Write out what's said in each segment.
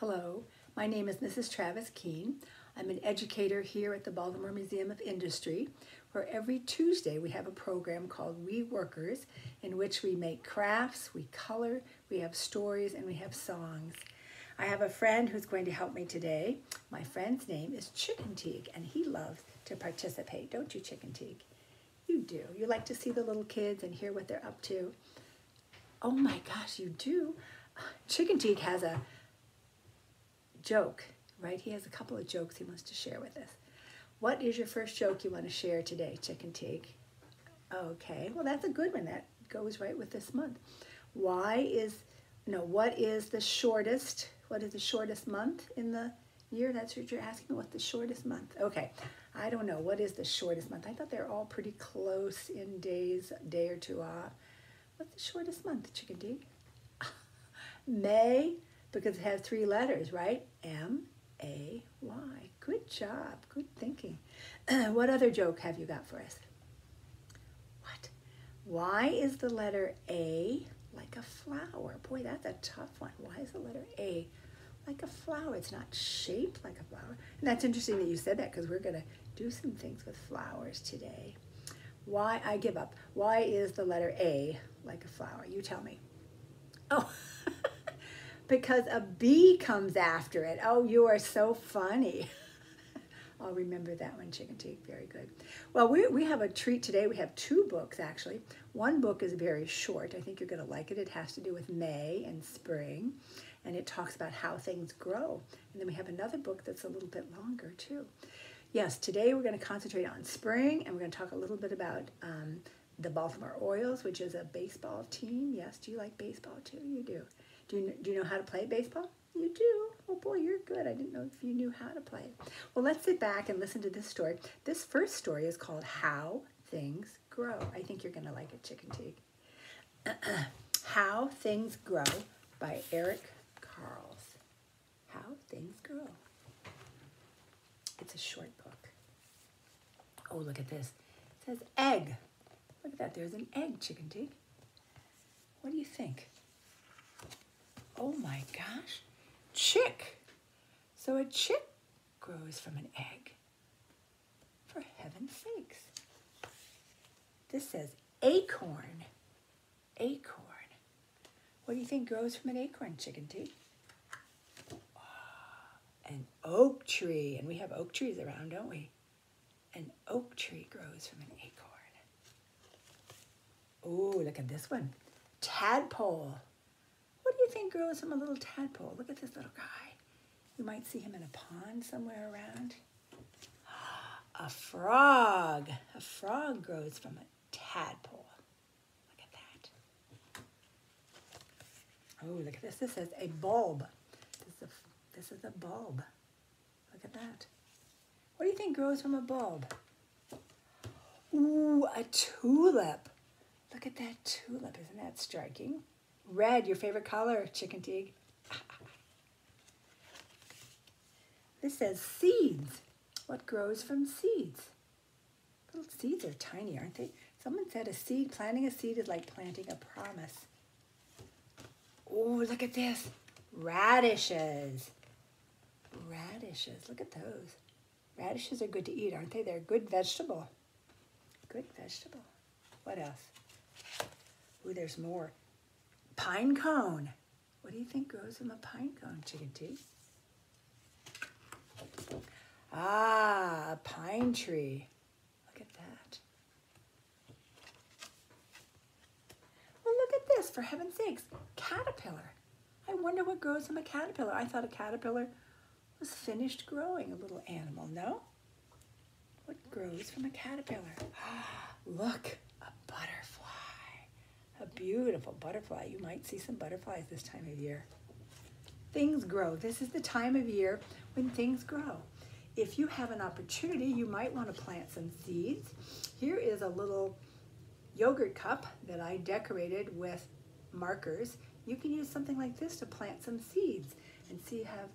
Hello, my name is Mrs. Travis-Keene. I'm an educator here at the Baltimore Museum of Industry, where every Tuesday we have a program called Wee Workers, in which we make crafts, we color, we have stories, and we have songs. I have a friend who's going to help me today. My friend's name is Chickenteague, and he loves to participate, don't you, Chickenteague? You do. You like to see the little kids and hear what they're up to. Oh my gosh, you do. Chickenteague has a joke, right? He has a couple of jokes he wants to share with us. What is your first joke you want to share today, Chickenteague? Okay, well that's a good one. That goes right with this month. Why is, no, what is the shortest, what is the shortest month in the year? That's what you're asking, what's the shortest month? Okay, I don't know, what is the shortest month? I thought they're all pretty close in days, day or two off. What's the shortest month, Chickenteague? May, because it has three letters, right? M A Y. Good job. Good thinking. what other joke have you got for us? What? Why is the letter A like a flower? Boy, that's a tough one. Why is the letter A like a flower? It's not shaped like a flower. And that's interesting that you said that because we're going to do some things with flowers today. Why, I give up. Why is the letter A like a flower? You tell me. Oh, because a bee comes after it. Oh, you are so funny. I'll remember that one, Chickenteague. Very good. Well, we, we have a treat today. We have two books, actually. One book is very short. I think you're going to like it. It has to do with May and spring, and it talks about how things grow. And then we have another book that's a little bit longer, too. Yes, today we're going to concentrate on spring, and we're going to talk a little bit about um, the Baltimore Orioles, which is a baseball team. Yes, do you like baseball, too? You do. Do you, do you know how to play baseball? You do. Oh boy, you're good. I didn't know if you knew how to play. Well, let's sit back and listen to this story. This first story is called How Things Grow. I think you're going to like it, Chickenteague. how Things Grow by Eric Carle's. How Things Grow. It's a short book. Oh, look at this. It says egg. Look at that. There's an egg, Chickenteague. What do you think? Oh my gosh, chick. So a chick grows from an egg. For heaven's sakes. This says acorn. Acorn. What do you think grows from an acorn, Chickenteague? Ah, an oak tree. And we have oak trees around, don't we? An oak tree grows from an acorn. Oh, look at this one. Tadpole think grows from a little tadpole? Look at this little guy. You might see him in a pond somewhere around. A frog. A frog grows from a tadpole. Look at that. Oh, look at this. This is a bulb. This is a, this is a bulb. Look at that. What do you think grows from a bulb? Ooh, a tulip. Look at that tulip. Isn't that striking? Red, your favorite color, Chickenteague. This says seeds. What grows from seeds? Little seeds are tiny, aren't they? Someone said a seed, planting a seed is like planting a promise. Oh, look at this. Radishes. Radishes, look at those. Radishes are good to eat, aren't they? They're a good vegetable. Good vegetable. What else? Ooh, there's more. Pine cone. What do you think grows from a pine cone, Chicken Tea? Ah, a pine tree. Look at that. Well, look at this, for heaven's sakes. Caterpillar. I wonder what grows from a caterpillar. I thought a caterpillar was finished growing, a little animal, no? What grows from a caterpillar? Look, a butterfly beautiful butterfly. You might see some butterflies this time of year. Things grow. This is the time of year when things grow. If you have an opportunity, you might want to plant some seeds. Here is a little yogurt cup that I decorated with markers. You can use something like this to plant some seeds and see have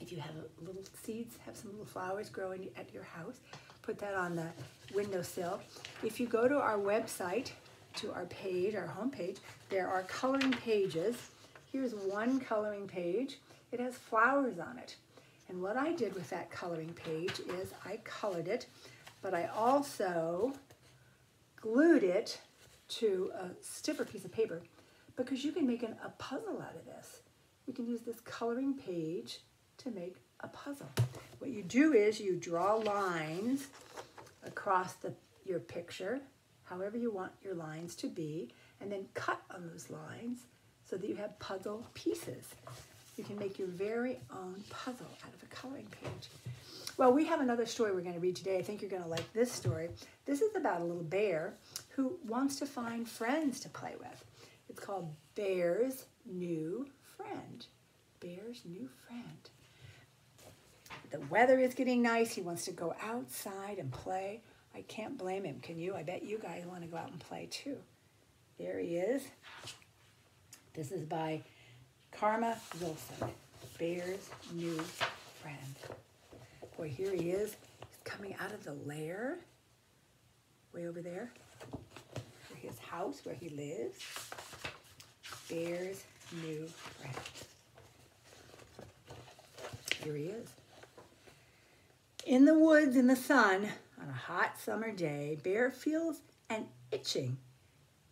if you have little seeds, have some little flowers growing at your house, put that on the windowsill. If you go to our website, to our page, our home page, there are coloring pages. Here's one coloring page. It has flowers on it. And what I did with that coloring page is I colored it, but I also glued it to a stiffer piece of paper because you can make an, a puzzle out of this. You can use this coloring page to make a puzzle. What you do is you draw lines across the, your picture, however you want your lines to be, and then cut on those lines so that you have puzzle pieces. You can make your very own puzzle out of a coloring page. Well, we have another story we're going to read today. I think you're going to like this story. This is about a little bear who wants to find friends to play with. It's called Bear's New Friend. Bear's New Friend. The weather is getting nice. He wants to go outside and play. I can't blame him, can you? I bet you guys want to go out and play too. There he is. This is by Karma Wilson, Bear's New Friend. Boy, here he is. He's coming out of the lair, way over there, his house where he lives. Bear's New Friend. Here he is. In the woods in the sun on a hot summer day, Bear feels an itching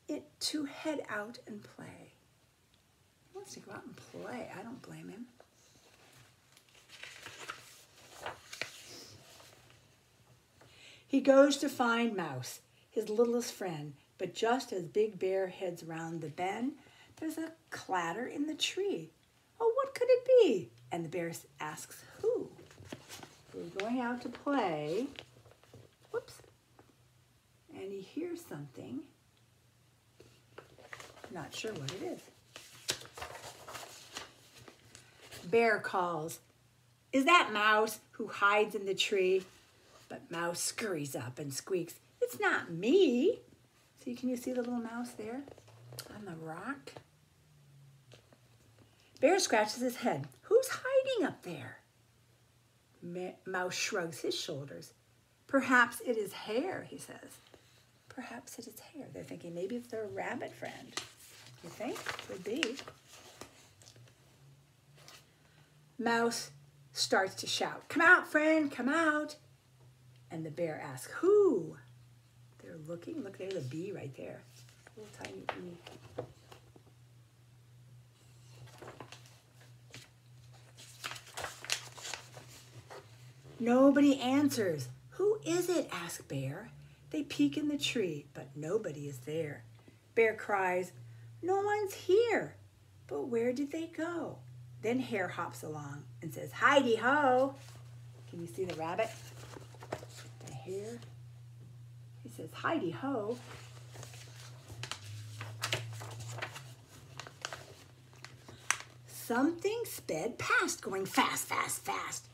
it to head out and play. He wants to go out and play. I don't blame him. He goes to find Mouse, his littlest friend, but just as Big Bear heads round the bend, there's a clatter in the tree. Oh, what could it be? And the bear asks, who? We're going out to play. Whoops. And he hears something. Not sure what it is. Bear calls, Is that Mouse who hides in the tree? But Mouse scurries up and squeaks, It's not me. See, can you see the little mouse there on the rock? Bear scratches his head. Who's hiding up there? Mouse shrugs his shoulders. Perhaps it is Hare, he says. Perhaps it is Hare. They're thinking maybe it's their rabbit friend. You think? Could be. Mouse starts to shout, Come out, friend, come out. And the bear asks, Who? They're looking. Look, there's a bee right there. A little tiny bee. Nobody answers. Is it? asks Bear. They peek in the tree, but nobody is there. Bear cries, No one's here. But where did they go? Then Hare hops along and says, Heidi ho. Can you see the rabbit? The hare. He says, Heidi ho. Something sped past, going fast, fast, fast.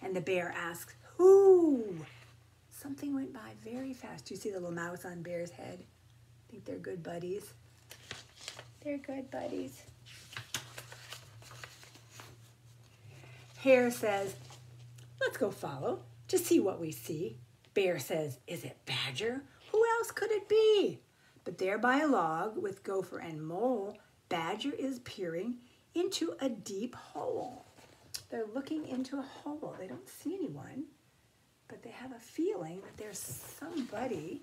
And the bear asks, Who? Something went by very fast. You see the little mouse on Bear's head? I think they're good buddies. They're good buddies. Hare says, Let's go follow to see what we see. Bear says, Is it Badger? Who else could it be? But there by a log with Gopher and Mole, Badger is peering into a deep hole. They're looking into a hole. They don't see anyone, but they have a feeling that there's somebody,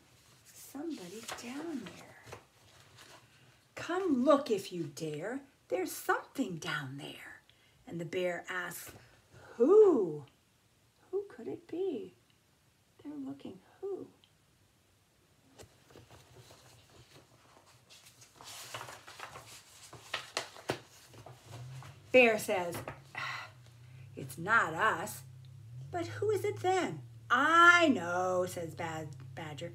somebody down there. Come look if you dare. There's something down there. And the bear asks, Who? Who could it be? They're looking. Who? Bear says, ah, it's not us. But who is it then? I know, says Bad Badger.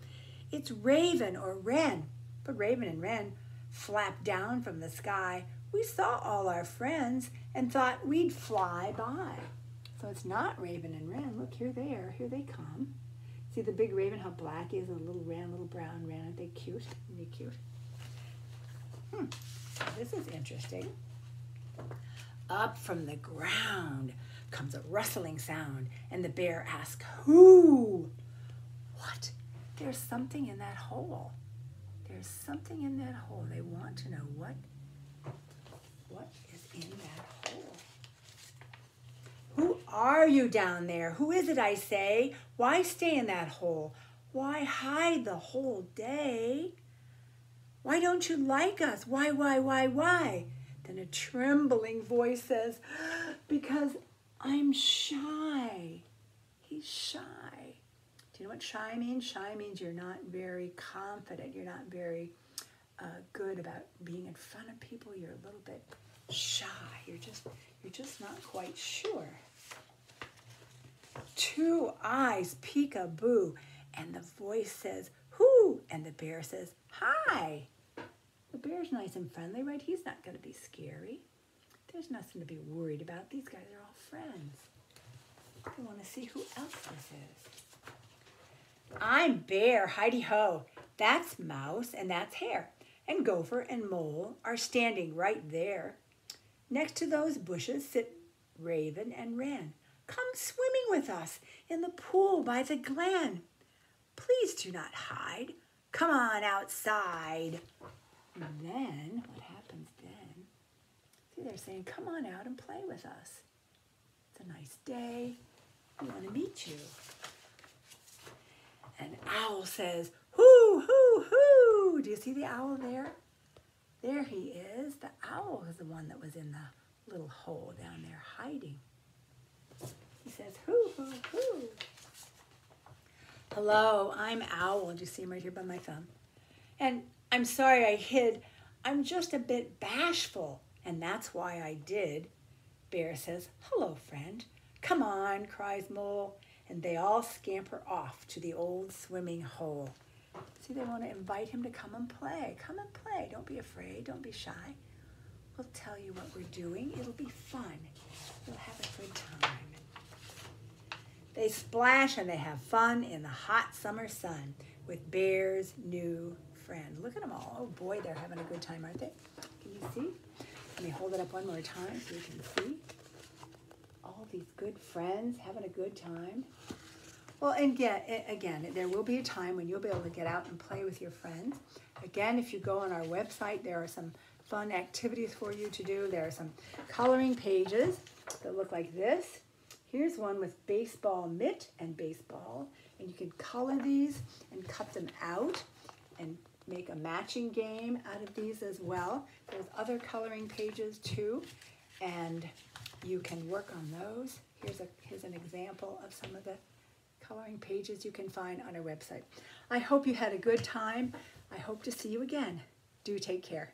It's Raven or Wren. But Raven and Wren flapped down from the sky. We saw all our friends and thought we'd fly by. So it's not Raven and Wren. Look, here they are. Here they come. See the big raven, how black he is, a little wren, little brown wren. Aren't they cute? Aren't they cute? Hmm, this is interesting. Up from the ground comes a rustling sound, and the bear asks, Who? What? There's something in that hole. There's something in that hole. They want to know what, what is in that hole. Who are you down there? Who is it, I say? Why stay in that hole? Why hide the whole day? Why don't you like us? Why, why, why, why? Then a trembling voice says, Because I'm shy. He's shy. Do you know what shy means? Shy means you're not very confident. You're not very uh, good about being in front of people. You're a little bit shy. You're just you're just not quite sure. Two eyes peek-a-boo, and the voice says, "Who?" And the bear says, "Hi." The bear's nice and friendly, right? He's not going to be scary. There's nothing to be worried about. These guys are all friends. I want to see who else this is. I'm Bear, Heidi Ho. That's Mouse and that's Hare. And Gopher and Mole are standing right there. Next to those bushes sit Raven and Wren. Come swimming with us in the pool by the glen. Please do not hide. Come on outside. And then, what happens they're saying, come on out and play with us. It's a nice day. We want to meet you. And Owl says, hoo, hoo, hoo. Do you see the owl there? There he is. The owl is the one that was in the little hole down there hiding. He says, hoo, hoo, hoo. Hello, I'm Owl. Do you see him right here by my thumb? And I'm sorry I hid. I'm just a bit bashful, and that's why I did. Bear says, Hello, friend. Come on, cries Mole, and they all scamper off to the old swimming hole. See, they want to invite him to come and play. Come and play. Don't be afraid. Don't be shy. We'll tell you what we're doing. It'll be fun. You'll have a good time. They splash and they have fun in the hot summer sun with Bear's new friend. Look at them all. Oh boy, they're having a good time, aren't they? Can you see? Let me hold it up one more time so you can see. All these good friends having a good time. Well, and again, again, there will be a time when you'll be able to get out and play with your friends. Again, if you go on our website, there are some fun activities for you to do. There are some coloring pages that look like this. Here's one with baseball mitt and baseball. And you can color these and cut them out and make a matching game out of these as well. There's other coloring pages too. And you can work on those. Here's, a, here's an example of some of the coloring pages you can find on our website. I hope you had a good time. I hope to see you again. Do take care.